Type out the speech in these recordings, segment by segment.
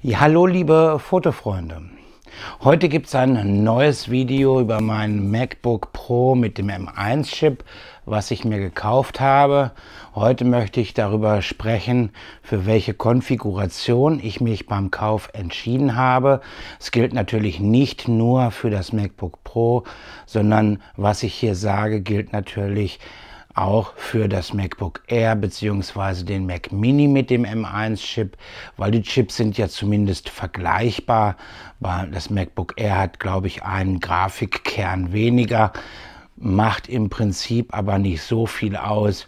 Ja, hallo liebe Fotofreunde. Heute gibt es ein neues Video über mein MacBook Pro mit dem M1-Chip, was ich mir gekauft habe. Heute möchte ich darüber sprechen, für welche Konfiguration ich mich beim Kauf entschieden habe. Es gilt natürlich nicht nur für das MacBook Pro, sondern was ich hier sage, gilt natürlich auch für das MacBook Air bzw. den Mac Mini mit dem M1-Chip, weil die Chips sind ja zumindest vergleichbar. Das MacBook Air hat, glaube ich, einen Grafikkern weniger, macht im Prinzip aber nicht so viel aus.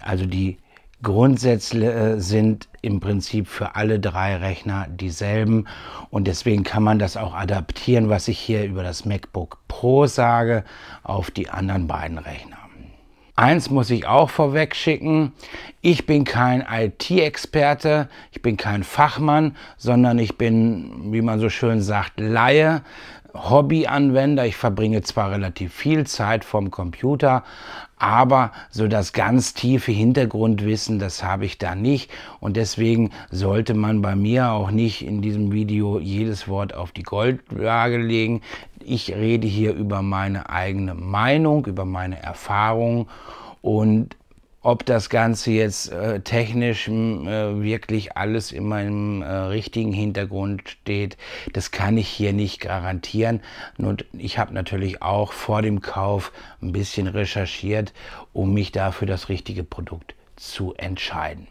Also die Grundsätze äh, sind im Prinzip für alle drei Rechner dieselben und deswegen kann man das auch adaptieren, was ich hier über das MacBook Pro sage, auf die anderen beiden Rechner. Eins muss ich auch vorweg schicken. Ich bin kein IT-Experte, ich bin kein Fachmann, sondern ich bin, wie man so schön sagt, Laie. Hobbyanwender. Ich verbringe zwar relativ viel Zeit vom Computer, aber so das ganz tiefe Hintergrundwissen, das habe ich da nicht. Und deswegen sollte man bei mir auch nicht in diesem Video jedes Wort auf die Goldwaage legen. Ich rede hier über meine eigene Meinung, über meine Erfahrungen und ob das Ganze jetzt äh, technisch äh, wirklich alles immer im äh, richtigen Hintergrund steht, das kann ich hier nicht garantieren. Nur ich habe natürlich auch vor dem Kauf ein bisschen recherchiert, um mich dafür das richtige Produkt zu entscheiden.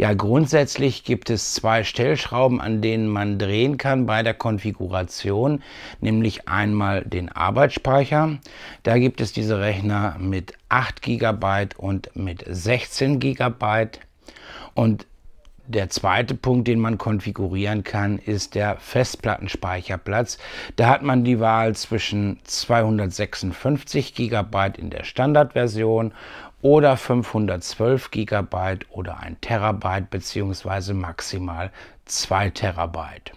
Ja, grundsätzlich gibt es zwei Stellschrauben, an denen man drehen kann bei der Konfiguration, nämlich einmal den Arbeitsspeicher. Da gibt es diese Rechner mit 8 GB und mit 16 GB. Und der zweite Punkt, den man konfigurieren kann, ist der Festplattenspeicherplatz. Da hat man die Wahl zwischen 256 GB in der Standardversion oder 512 GB oder 1 Terabyte beziehungsweise maximal 2 Terabyte.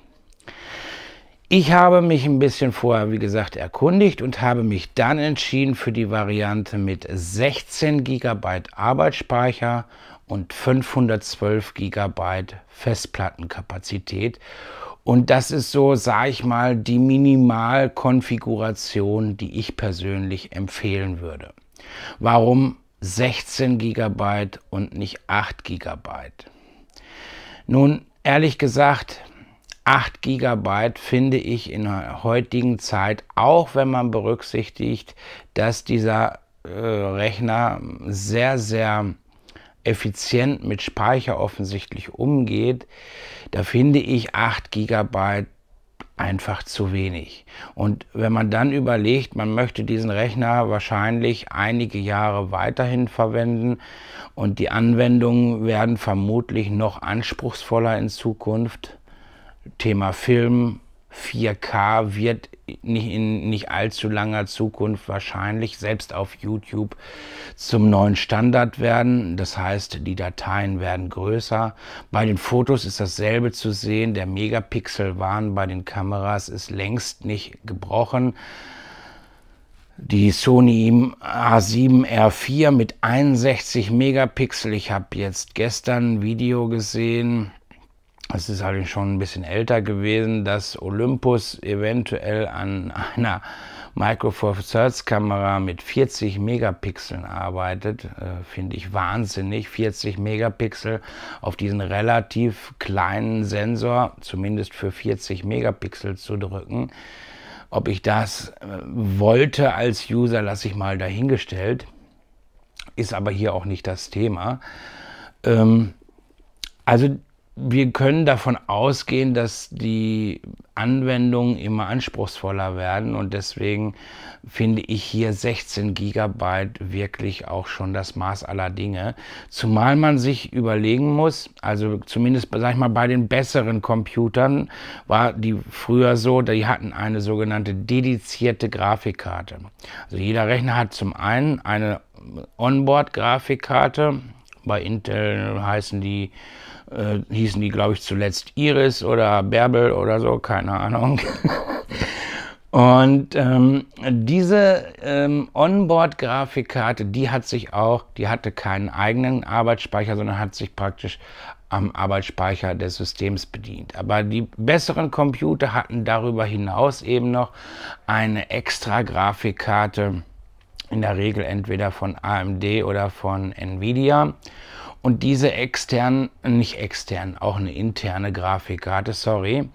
Ich habe mich ein bisschen vorher, wie gesagt, erkundigt und habe mich dann entschieden für die Variante mit 16 GB Arbeitsspeicher und 512 GB Festplattenkapazität. Und das ist so, sage ich mal, die Minimalkonfiguration, die ich persönlich empfehlen würde. Warum 16 GB und nicht 8 GB. Nun, ehrlich gesagt, 8 GB finde ich in der heutigen Zeit, auch wenn man berücksichtigt, dass dieser äh, Rechner sehr, sehr effizient mit Speicher offensichtlich umgeht, da finde ich 8 GB einfach zu wenig. Und wenn man dann überlegt, man möchte diesen Rechner wahrscheinlich einige Jahre weiterhin verwenden und die Anwendungen werden vermutlich noch anspruchsvoller in Zukunft. Thema Film, 4K wird nicht in nicht allzu langer Zukunft wahrscheinlich selbst auf YouTube zum neuen Standard werden. Das heißt, die Dateien werden größer. Bei den Fotos ist dasselbe zu sehen. Der Megapixel-Wahn bei den Kameras ist längst nicht gebrochen. Die Sony A7R4 mit 61 Megapixel. Ich habe jetzt gestern ein Video gesehen es ist halt schon ein bisschen älter gewesen, dass Olympus eventuell an einer Micro Four Thirds Kamera mit 40 Megapixeln arbeitet, äh, finde ich wahnsinnig. 40 Megapixel auf diesen relativ kleinen Sensor, zumindest für 40 Megapixel zu drücken. Ob ich das äh, wollte als User, lasse ich mal dahingestellt. Ist aber hier auch nicht das Thema. Ähm, also wir können davon ausgehen, dass die Anwendungen immer anspruchsvoller werden und deswegen finde ich hier 16 GB wirklich auch schon das Maß aller Dinge. Zumal man sich überlegen muss, also zumindest sag ich mal bei den besseren Computern war die früher so, die hatten eine sogenannte dedizierte Grafikkarte. Also jeder Rechner hat zum einen eine Onboard-Grafikkarte, bei Intel heißen die äh, hießen die, glaube ich, zuletzt Iris oder Bärbel oder so, keine Ahnung. Und ähm, diese ähm, Onboard-Grafikkarte, die hat sich auch, die hatte keinen eigenen Arbeitsspeicher, sondern hat sich praktisch am Arbeitsspeicher des Systems bedient. Aber die besseren Computer hatten darüber hinaus eben noch eine extra Grafikkarte, in der Regel entweder von AMD oder von Nvidia. Und diese externen, nicht extern, auch eine interne Grafikkarte, sorry,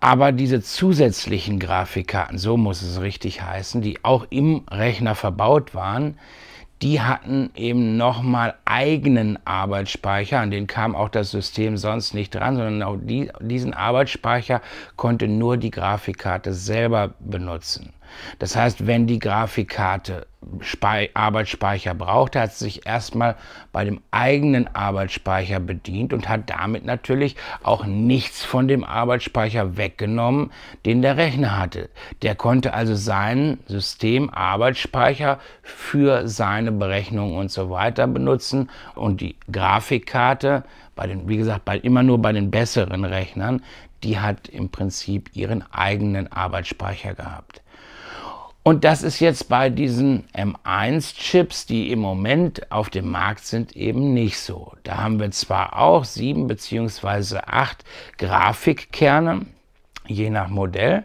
aber diese zusätzlichen Grafikkarten, so muss es richtig heißen, die auch im Rechner verbaut waren, die hatten eben nochmal eigenen Arbeitsspeicher, an den kam auch das System sonst nicht dran, sondern auch die, diesen Arbeitsspeicher konnte nur die Grafikkarte selber benutzen. Das heißt, wenn die Grafikkarte Spei Arbeitsspeicher brauchte, hat sie sich erstmal bei dem eigenen Arbeitsspeicher bedient und hat damit natürlich auch nichts von dem Arbeitsspeicher weggenommen, den der Rechner hatte. Der konnte also seinen System Arbeitsspeicher für seine Berechnungen und so weiter benutzen und die Grafikkarte, bei den, wie gesagt, bei, immer nur bei den besseren Rechnern, die hat im Prinzip ihren eigenen Arbeitsspeicher gehabt. Und das ist jetzt bei diesen M1-Chips, die im Moment auf dem Markt sind, eben nicht so. Da haben wir zwar auch sieben beziehungsweise acht Grafikkerne, je nach Modell,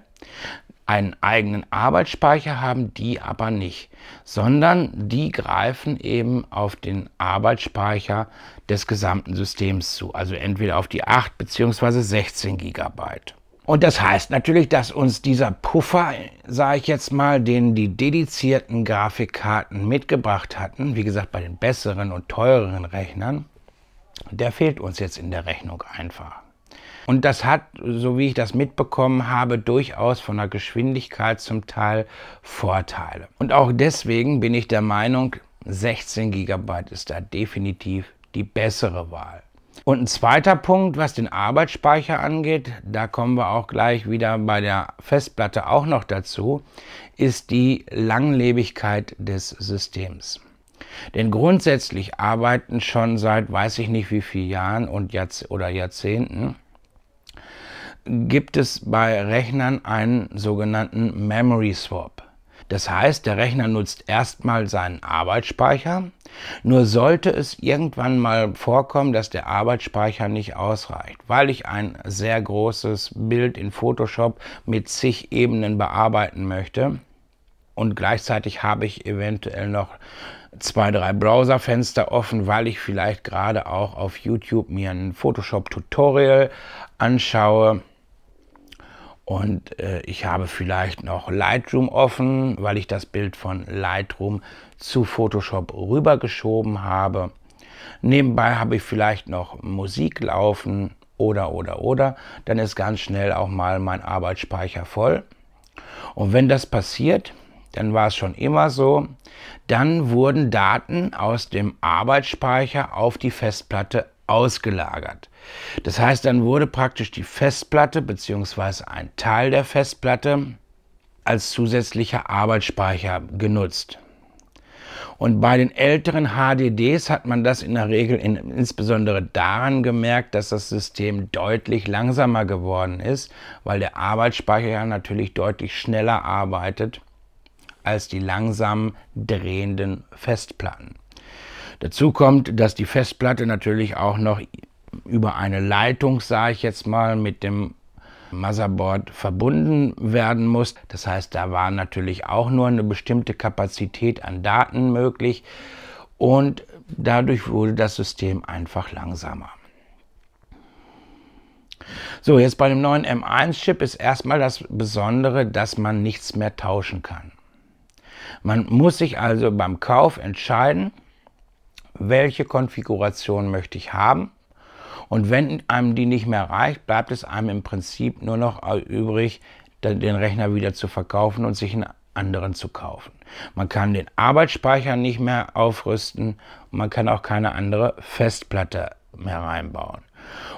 einen eigenen Arbeitsspeicher haben die aber nicht, sondern die greifen eben auf den Arbeitsspeicher des gesamten Systems zu, also entweder auf die 8 bzw. 16 Gigabyte. Und das heißt natürlich, dass uns dieser Puffer, sage ich jetzt mal, den die dedizierten Grafikkarten mitgebracht hatten, wie gesagt bei den besseren und teureren Rechnern, der fehlt uns jetzt in der Rechnung einfach. Und das hat, so wie ich das mitbekommen habe, durchaus von der Geschwindigkeit zum Teil Vorteile. Und auch deswegen bin ich der Meinung, 16 GB ist da definitiv die bessere Wahl. Und ein zweiter Punkt, was den Arbeitsspeicher angeht, da kommen wir auch gleich wieder bei der Festplatte auch noch dazu, ist die Langlebigkeit des Systems. Denn grundsätzlich arbeiten schon seit weiß ich nicht wie vielen Jahren und Jahrz oder Jahrzehnten gibt es bei Rechnern einen sogenannten Memory Swap. Das heißt, der Rechner nutzt erstmal seinen Arbeitsspeicher. Nur sollte es irgendwann mal vorkommen, dass der Arbeitsspeicher nicht ausreicht, weil ich ein sehr großes Bild in Photoshop mit zig Ebenen bearbeiten möchte. Und gleichzeitig habe ich eventuell noch zwei, drei Browserfenster offen, weil ich vielleicht gerade auch auf YouTube mir ein Photoshop-Tutorial anschaue und äh, ich habe vielleicht noch Lightroom offen, weil ich das Bild von Lightroom zu Photoshop rübergeschoben habe. Nebenbei habe ich vielleicht noch Musik laufen oder, oder, oder. Dann ist ganz schnell auch mal mein Arbeitsspeicher voll. Und wenn das passiert, dann war es schon immer so, dann wurden Daten aus dem Arbeitsspeicher auf die Festplatte ausgelagert. Das heißt, dann wurde praktisch die Festplatte bzw. ein Teil der Festplatte als zusätzlicher Arbeitsspeicher genutzt. Und bei den älteren HDDs hat man das in der Regel in, insbesondere daran gemerkt, dass das System deutlich langsamer geworden ist, weil der Arbeitsspeicher ja natürlich deutlich schneller arbeitet als die langsam drehenden Festplatten. Dazu kommt, dass die Festplatte natürlich auch noch über eine Leitung, sage ich jetzt mal, mit dem Motherboard verbunden werden muss. Das heißt, da war natürlich auch nur eine bestimmte Kapazität an Daten möglich und dadurch wurde das System einfach langsamer. So, jetzt bei dem neuen M1-Chip ist erstmal das Besondere, dass man nichts mehr tauschen kann. Man muss sich also beim Kauf entscheiden, welche Konfiguration möchte ich haben. Und wenn einem die nicht mehr reicht, bleibt es einem im Prinzip nur noch übrig, den Rechner wieder zu verkaufen und sich einen anderen zu kaufen. Man kann den Arbeitsspeicher nicht mehr aufrüsten man kann auch keine andere Festplatte mehr reinbauen.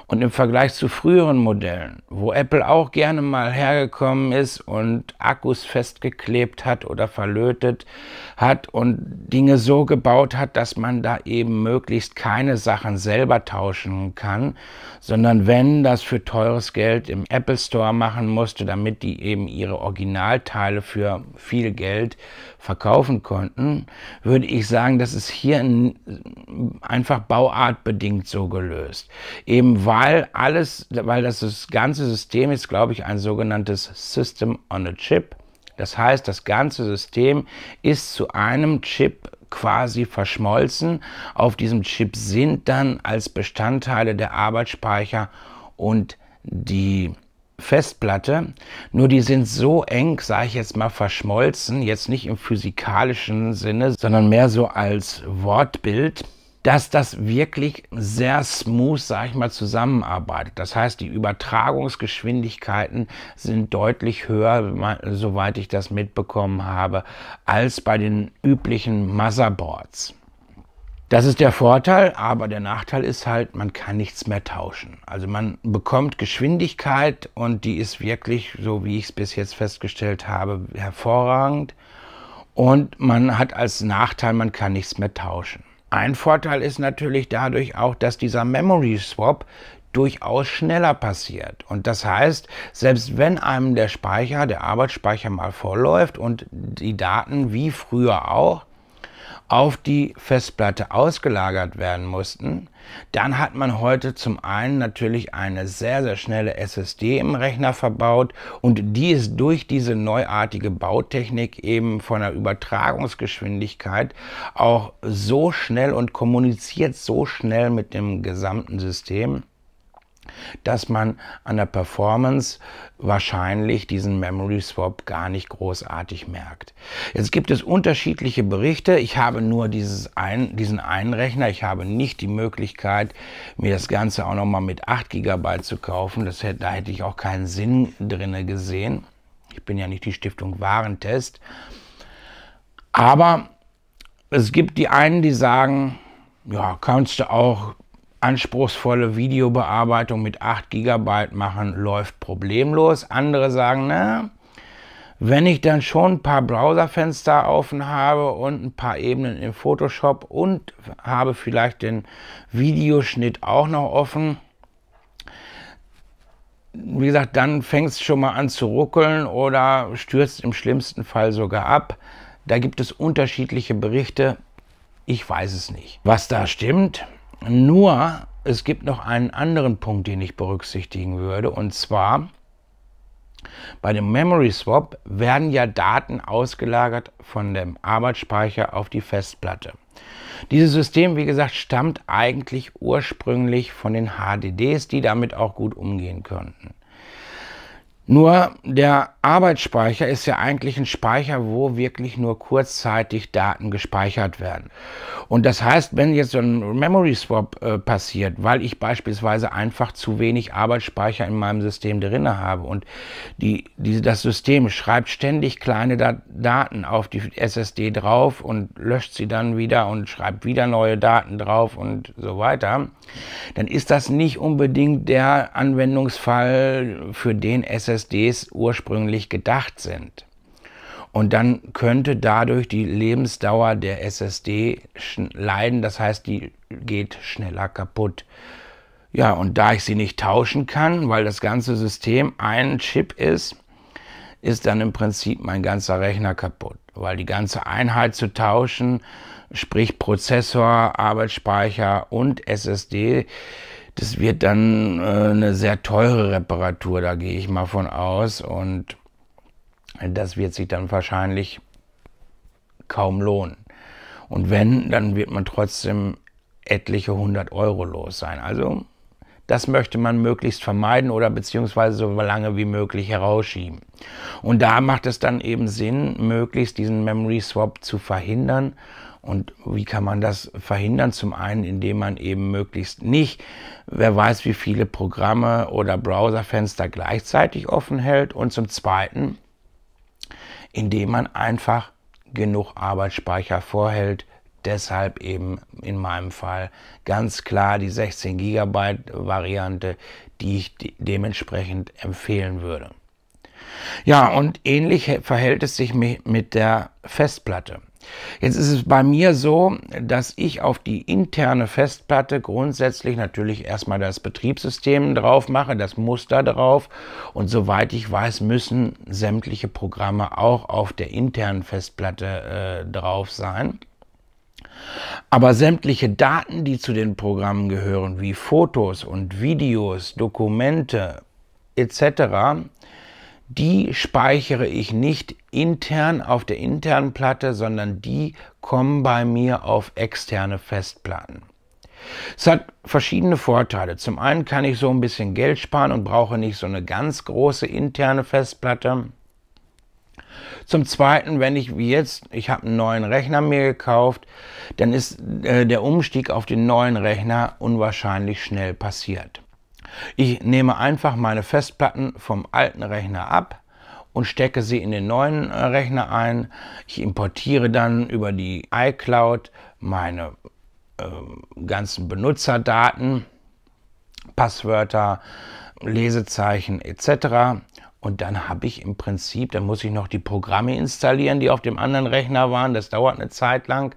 Und im Vergleich zu früheren Modellen, wo Apple auch gerne mal hergekommen ist und Akkus festgeklebt hat oder verlötet hat und Dinge so gebaut hat, dass man da eben möglichst keine Sachen selber tauschen kann, sondern wenn das für teures Geld im Apple Store machen musste, damit die eben ihre Originalteile für viel Geld verkaufen konnten, würde ich sagen, das ist hier einfach bauartbedingt so gelöst. Eben weil alles, weil das, das ganze System ist, glaube ich, ein sogenanntes System on a Chip. Das heißt, das ganze System ist zu einem Chip quasi verschmolzen. Auf diesem Chip sind dann als Bestandteile der Arbeitsspeicher und die Festplatte, nur die sind so eng, sage ich jetzt mal, verschmolzen, jetzt nicht im physikalischen Sinne, sondern mehr so als Wortbild, dass das wirklich sehr smooth, sage ich mal, zusammenarbeitet. Das heißt, die Übertragungsgeschwindigkeiten sind deutlich höher, soweit ich das mitbekommen habe, als bei den üblichen Motherboards. Das ist der Vorteil, aber der Nachteil ist halt, man kann nichts mehr tauschen. Also man bekommt Geschwindigkeit und die ist wirklich, so wie ich es bis jetzt festgestellt habe, hervorragend. Und man hat als Nachteil, man kann nichts mehr tauschen. Ein Vorteil ist natürlich dadurch auch, dass dieser Memory Swap durchaus schneller passiert. Und das heißt, selbst wenn einem der Speicher, der Arbeitsspeicher mal vorläuft und die Daten wie früher auch auf die Festplatte ausgelagert werden mussten, dann hat man heute zum einen natürlich eine sehr, sehr schnelle SSD im Rechner verbaut und die ist durch diese neuartige Bautechnik eben von der Übertragungsgeschwindigkeit auch so schnell und kommuniziert so schnell mit dem gesamten System, dass man an der Performance wahrscheinlich diesen Memory Swap gar nicht großartig merkt. Jetzt gibt es unterschiedliche Berichte. Ich habe nur dieses ein, diesen einen Rechner. Ich habe nicht die Möglichkeit, mir das Ganze auch nochmal mit 8 GB zu kaufen. Das hätte, da hätte ich auch keinen Sinn drin gesehen. Ich bin ja nicht die Stiftung Warentest. Aber es gibt die einen, die sagen, ja, kannst du auch anspruchsvolle Videobearbeitung mit 8 GB machen, läuft problemlos. Andere sagen, na, wenn ich dann schon ein paar Browserfenster offen habe und ein paar Ebenen in Photoshop und habe vielleicht den Videoschnitt auch noch offen, wie gesagt, dann fängt es schon mal an zu ruckeln oder stürzt im schlimmsten Fall sogar ab. Da gibt es unterschiedliche Berichte. Ich weiß es nicht. Was da stimmt, nur, es gibt noch einen anderen Punkt, den ich berücksichtigen würde, und zwar bei dem Memory Swap werden ja Daten ausgelagert von dem Arbeitsspeicher auf die Festplatte. Dieses System, wie gesagt, stammt eigentlich ursprünglich von den HDDs, die damit auch gut umgehen könnten. Nur der Arbeitsspeicher ist ja eigentlich ein Speicher, wo wirklich nur kurzzeitig Daten gespeichert werden. Und das heißt, wenn jetzt so ein Memory Swap äh, passiert, weil ich beispielsweise einfach zu wenig Arbeitsspeicher in meinem System drin habe und die, die, das System schreibt ständig kleine Dat Daten auf die SSD drauf und löscht sie dann wieder und schreibt wieder neue Daten drauf und so weiter, dann ist das nicht unbedingt der Anwendungsfall, für den SSDs ursprünglich gedacht sind. Und dann könnte dadurch die Lebensdauer der SSD leiden, das heißt, die geht schneller kaputt. Ja, und da ich sie nicht tauschen kann, weil das ganze System ein Chip ist, ist dann im Prinzip mein ganzer Rechner kaputt. Weil die ganze Einheit zu tauschen, sprich Prozessor, Arbeitsspeicher und SSD, das wird dann äh, eine sehr teure Reparatur, da gehe ich mal von aus. Und das wird sich dann wahrscheinlich kaum lohnen. Und wenn, dann wird man trotzdem etliche hundert Euro los sein. Also das möchte man möglichst vermeiden oder beziehungsweise so lange wie möglich herausschieben. Und da macht es dann eben Sinn, möglichst diesen Memory Swap zu verhindern. Und wie kann man das verhindern? Zum einen, indem man eben möglichst nicht, wer weiß, wie viele Programme oder Browserfenster gleichzeitig offen hält. Und zum zweiten, indem man einfach genug Arbeitsspeicher vorhält, deshalb eben in meinem Fall ganz klar die 16 GB Variante, die ich dementsprechend empfehlen würde. Ja, und ähnlich verhält es sich mit der Festplatte. Jetzt ist es bei mir so, dass ich auf die interne Festplatte grundsätzlich natürlich erstmal das Betriebssystem drauf mache, das Muster drauf und soweit ich weiß, müssen sämtliche Programme auch auf der internen Festplatte äh, drauf sein. Aber sämtliche Daten, die zu den Programmen gehören, wie Fotos und Videos, Dokumente etc., die speichere ich nicht intern auf der internen Platte, sondern die kommen bei mir auf externe Festplatten. Es hat verschiedene Vorteile. Zum einen kann ich so ein bisschen Geld sparen und brauche nicht so eine ganz große interne Festplatte. Zum Zweiten, wenn ich wie jetzt, ich habe einen neuen Rechner mir gekauft, dann ist äh, der Umstieg auf den neuen Rechner unwahrscheinlich schnell passiert. Ich nehme einfach meine Festplatten vom alten Rechner ab und stecke sie in den neuen äh, Rechner ein. Ich importiere dann über die iCloud meine äh, ganzen Benutzerdaten, Passwörter, Lesezeichen etc. Und dann habe ich im Prinzip, dann muss ich noch die Programme installieren, die auf dem anderen Rechner waren. Das dauert eine Zeit lang.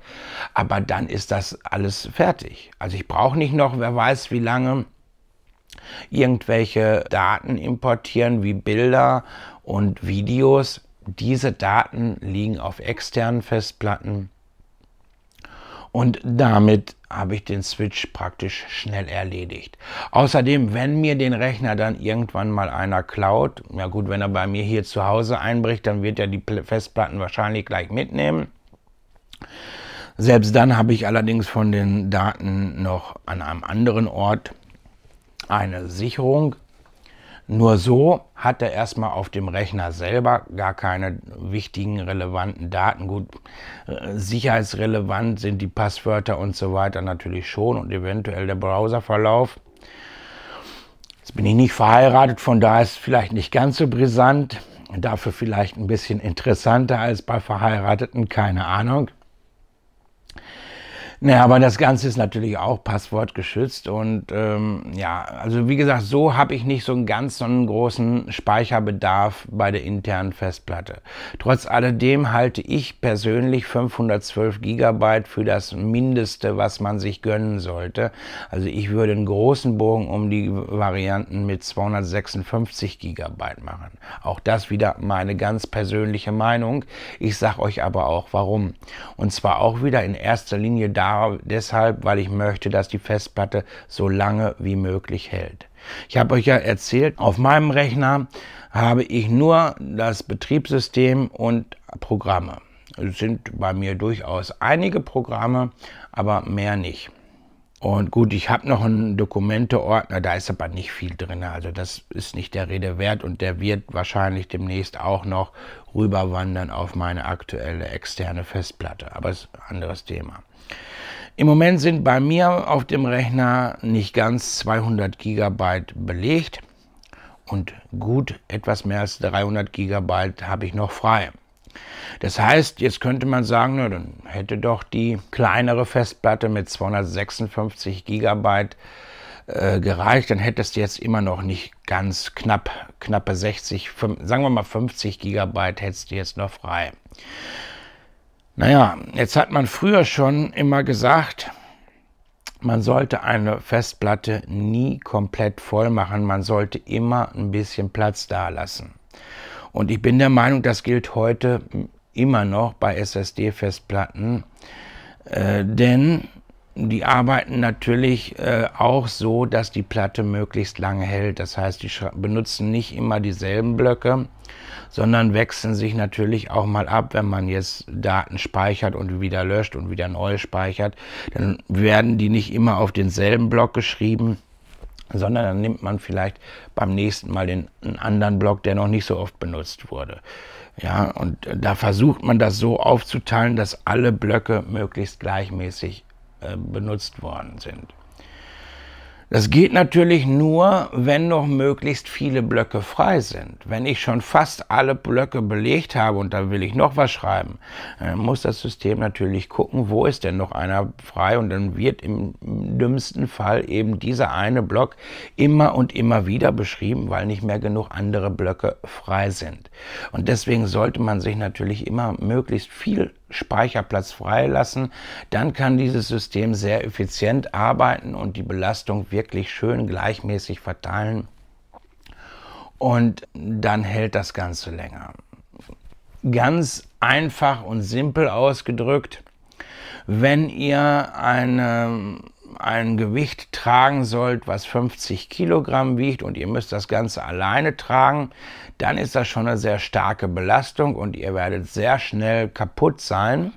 Aber dann ist das alles fertig. Also ich brauche nicht noch, wer weiß wie lange, irgendwelche Daten importieren wie Bilder und Videos. Diese Daten liegen auf externen Festplatten und damit habe ich den Switch praktisch schnell erledigt. Außerdem, wenn mir den Rechner dann irgendwann mal einer klaut, ja gut, wenn er bei mir hier zu Hause einbricht, dann wird er die Festplatten wahrscheinlich gleich mitnehmen. Selbst dann habe ich allerdings von den Daten noch an einem anderen Ort eine Sicherung. Nur so hat er erstmal auf dem Rechner selber gar keine wichtigen, relevanten Daten. Gut, äh, sicherheitsrelevant sind die Passwörter und so weiter natürlich schon und eventuell der Browserverlauf. Jetzt bin ich nicht verheiratet, von daher ist es vielleicht nicht ganz so brisant. Dafür vielleicht ein bisschen interessanter als bei Verheirateten, keine Ahnung. Naja, aber das Ganze ist natürlich auch passwortgeschützt und ähm, ja, also wie gesagt, so habe ich nicht so einen ganz so einen großen Speicherbedarf bei der internen Festplatte. Trotz alledem halte ich persönlich 512 Gigabyte für das Mindeste, was man sich gönnen sollte. Also ich würde einen großen Bogen um die Varianten mit 256 Gigabyte machen. Auch das wieder meine ganz persönliche Meinung. Ich sage euch aber auch warum. Und zwar auch wieder in erster Linie da, deshalb, weil ich möchte, dass die Festplatte so lange wie möglich hält. Ich habe euch ja erzählt, auf meinem Rechner habe ich nur das Betriebssystem und Programme. Es sind bei mir durchaus einige Programme, aber mehr nicht. Und gut, ich habe noch einen Dokumente-Ordner, da ist aber nicht viel drin. Also das ist nicht der Rede wert und der wird wahrscheinlich demnächst auch noch rüberwandern auf meine aktuelle externe Festplatte. Aber es ist ein anderes Thema. Im Moment sind bei mir auf dem Rechner nicht ganz 200 GB belegt und gut etwas mehr als 300 GB habe ich noch frei. Das heißt, jetzt könnte man sagen, na, dann hätte doch die kleinere Festplatte mit 256 GB äh, gereicht, dann hättest du jetzt immer noch nicht ganz knapp, knappe 60, 5, sagen wir mal 50 GB hättest du jetzt noch frei. Naja, jetzt hat man früher schon immer gesagt, man sollte eine Festplatte nie komplett voll machen, man sollte immer ein bisschen Platz da lassen. Und ich bin der Meinung, das gilt heute immer noch bei SSD-Festplatten, äh, denn die arbeiten natürlich äh, auch so, dass die Platte möglichst lange hält. Das heißt, die benutzen nicht immer dieselben Blöcke, sondern wechseln sich natürlich auch mal ab, wenn man jetzt Daten speichert und wieder löscht und wieder neu speichert, dann werden die nicht immer auf denselben Block geschrieben, sondern dann nimmt man vielleicht beim nächsten Mal den einen anderen Block, der noch nicht so oft benutzt wurde. Ja, und da versucht man das so aufzuteilen, dass alle Blöcke möglichst gleichmäßig äh, benutzt worden sind. Das geht natürlich nur, wenn noch möglichst viele Blöcke frei sind. Wenn ich schon fast alle Blöcke belegt habe und da will ich noch was schreiben, dann muss das System natürlich gucken, wo ist denn noch einer frei und dann wird im dümmsten Fall eben dieser eine Block immer und immer wieder beschrieben, weil nicht mehr genug andere Blöcke frei sind. Und deswegen sollte man sich natürlich immer möglichst viel Speicherplatz freilassen, dann kann dieses System sehr effizient arbeiten und die Belastung wirklich schön gleichmäßig verteilen und dann hält das Ganze länger. Ganz einfach und simpel ausgedrückt, wenn ihr eine, ein Gewicht tragen sollt, was 50 Kilogramm wiegt und ihr müsst das Ganze alleine tragen, dann ist das schon eine sehr starke Belastung und ihr werdet sehr schnell kaputt sein.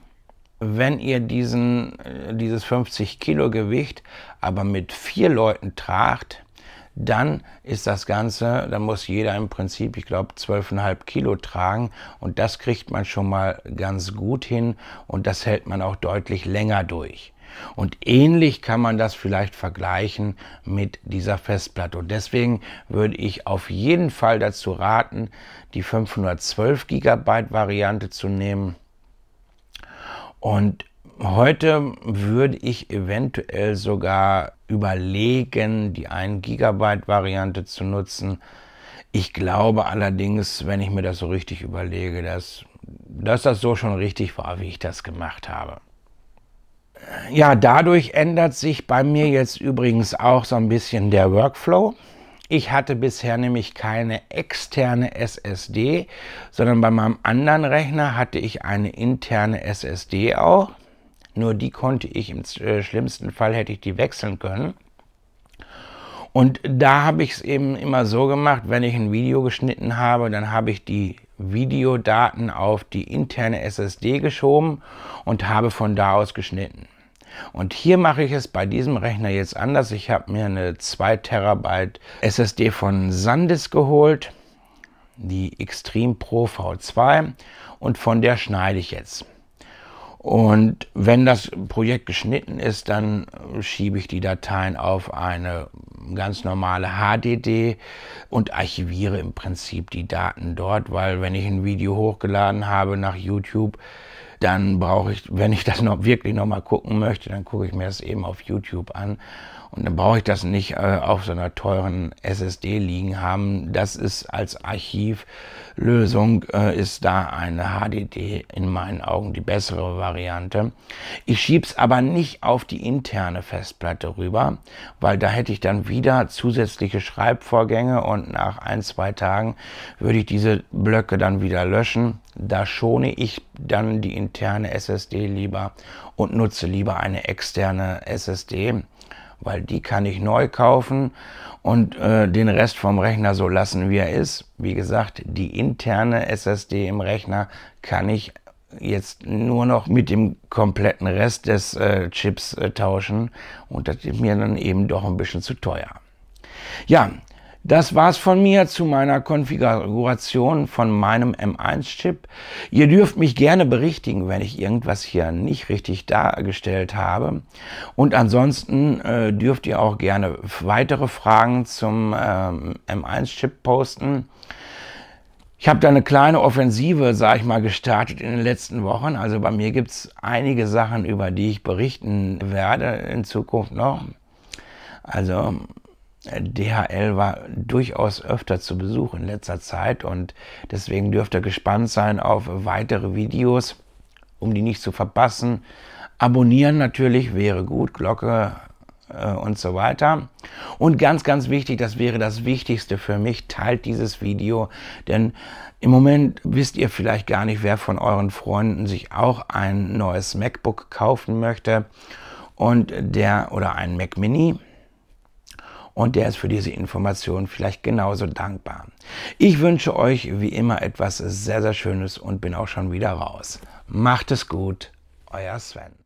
Wenn ihr diesen, äh, dieses 50 Kilo Gewicht aber mit vier Leuten tragt, dann ist das Ganze, dann muss jeder im Prinzip, ich glaube, 12,5 Kilo tragen und das kriegt man schon mal ganz gut hin und das hält man auch deutlich länger durch. Und ähnlich kann man das vielleicht vergleichen mit dieser Festplatte. Und deswegen würde ich auf jeden Fall dazu raten, die 512 GB Variante zu nehmen. Und heute würde ich eventuell sogar überlegen, die 1 GB Variante zu nutzen. Ich glaube allerdings, wenn ich mir das so richtig überlege, dass, dass das so schon richtig war, wie ich das gemacht habe. Ja, dadurch ändert sich bei mir jetzt übrigens auch so ein bisschen der Workflow. Ich hatte bisher nämlich keine externe SSD, sondern bei meinem anderen Rechner hatte ich eine interne SSD auch. Nur die konnte ich im äh, schlimmsten Fall hätte ich die wechseln können. Und da habe ich es eben immer so gemacht, wenn ich ein Video geschnitten habe, dann habe ich die Videodaten auf die interne SSD geschoben und habe von da aus geschnitten. Und hier mache ich es bei diesem Rechner jetzt anders. Ich habe mir eine 2 Terabyte SSD von Sandisk geholt, die Extreme Pro V2 und von der schneide ich jetzt. Und wenn das Projekt geschnitten ist, dann schiebe ich die Dateien auf eine ganz normale HDD und archiviere im Prinzip die Daten dort, weil wenn ich ein Video hochgeladen habe nach YouTube, dann brauche ich, wenn ich das noch wirklich noch mal gucken möchte, dann gucke ich mir das eben auf YouTube an und dann brauche ich das nicht äh, auf so einer teuren SSD liegen haben. Das ist als Archivlösung, äh, ist da eine HDD in meinen Augen die bessere Variante. Ich schiebe es aber nicht auf die interne Festplatte rüber, weil da hätte ich dann wieder zusätzliche Schreibvorgänge und nach ein, zwei Tagen würde ich diese Blöcke dann wieder löschen. Da schone ich dann die interne SSD lieber und nutze lieber eine externe SSD weil die kann ich neu kaufen und äh, den Rest vom Rechner so lassen, wie er ist. Wie gesagt, die interne SSD im Rechner kann ich jetzt nur noch mit dem kompletten Rest des äh, Chips äh, tauschen und das ist mir dann eben doch ein bisschen zu teuer. Ja, das war's von mir zu meiner Konfiguration von meinem M1-Chip. Ihr dürft mich gerne berichtigen, wenn ich irgendwas hier nicht richtig dargestellt habe. Und ansonsten äh, dürft ihr auch gerne weitere Fragen zum ähm, M1-Chip posten. Ich habe da eine kleine Offensive, sage ich mal, gestartet in den letzten Wochen. Also bei mir gibt es einige Sachen, über die ich berichten werde in Zukunft noch. Also DHL war durchaus öfter zu Besuch in letzter Zeit und deswegen dürft ihr gespannt sein auf weitere Videos, um die nicht zu verpassen. Abonnieren natürlich wäre gut, Glocke äh, und so weiter. Und ganz, ganz wichtig, das wäre das Wichtigste für mich, teilt dieses Video, denn im Moment wisst ihr vielleicht gar nicht, wer von euren Freunden sich auch ein neues MacBook kaufen möchte und der oder ein Mac Mini und der ist für diese Information vielleicht genauso dankbar. Ich wünsche euch wie immer etwas sehr, sehr Schönes und bin auch schon wieder raus. Macht es gut, euer Sven.